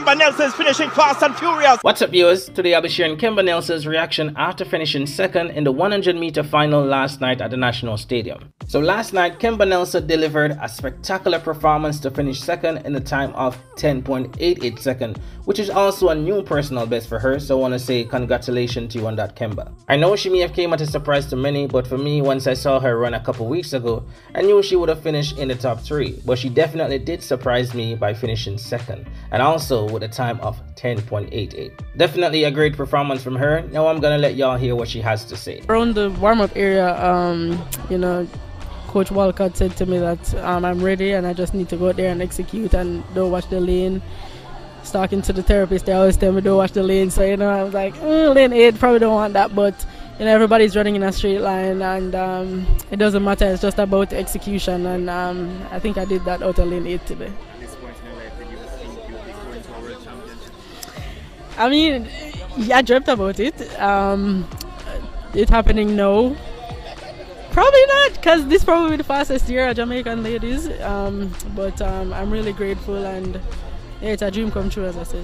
Kemba Nelson is finishing fast and furious. What's up viewers? Today I'll be sharing Kemba Nelson's reaction after finishing second in the 100 meter final last night at the National Stadium. So last night, Kemba Nelson delivered a spectacular performance to finish second in the time of 10.88 seconds, which is also a new personal best for her, so I want to say congratulations to you on that Kemba. I know she may have came at a surprise to many, but for me, once I saw her run a couple weeks ago, I knew she would have finished in the top 3, but she definitely did surprise me by finishing second, and also with a time of 10.88. Definitely a great performance from her. Now I'm gonna let y'all hear what she has to say. Around the warm-up area, um, you know, Coach Walcott said to me that um, I'm ready and I just need to go out there and execute and don't watch the lane. Talking to the therapist, they always tell me don't watch the lane. So you know, I was like, mm, lane eight, probably don't want that. But you know, everybody's running in a straight line, and um, it doesn't matter. It's just about execution, and um, I think I did that out of lane eight today. I mean, yeah, I dreamt about it. Um, it happening now Probably not, because this probably the fastest year of Jamaican ladies. Um, but um, I'm really grateful, and yeah, it's a dream come true, as I said.